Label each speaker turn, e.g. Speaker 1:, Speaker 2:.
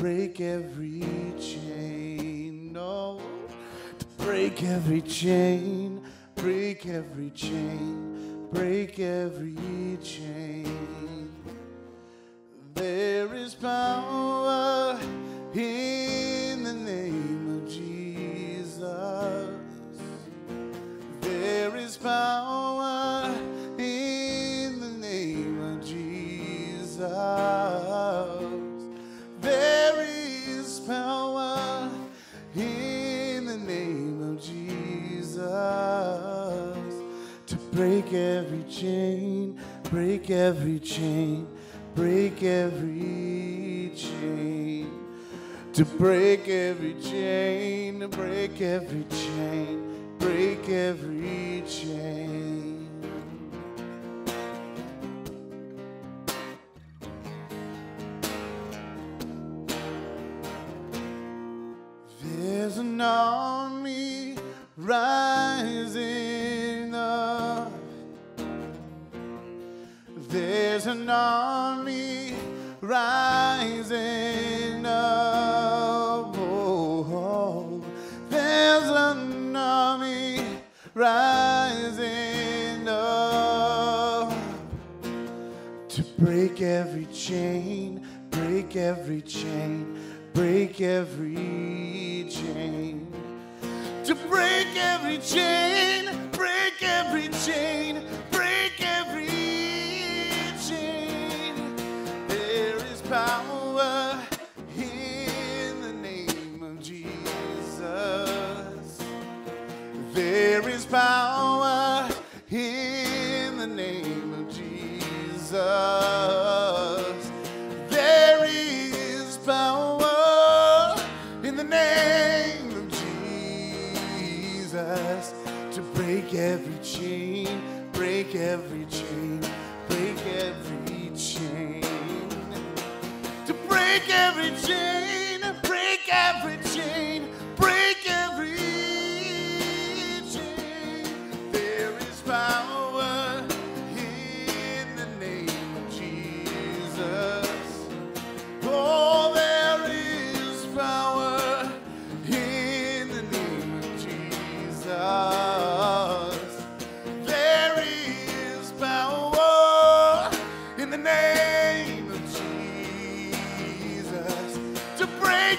Speaker 1: break every chain. No, to break every chain, break every chain, break every chain. There is power in the name of Jesus. There is power break every chain, break every chain, break every chain. To break every chain, to break every chain, break every chain. There's an There's an army rising up. Oh. There's an army rising up to break every chain, break every chain, break every chain. To break every chain, break every chain, Jesus. There is power in the name of Jesus to break every chain, break every chain, break every chain to break every chain, break every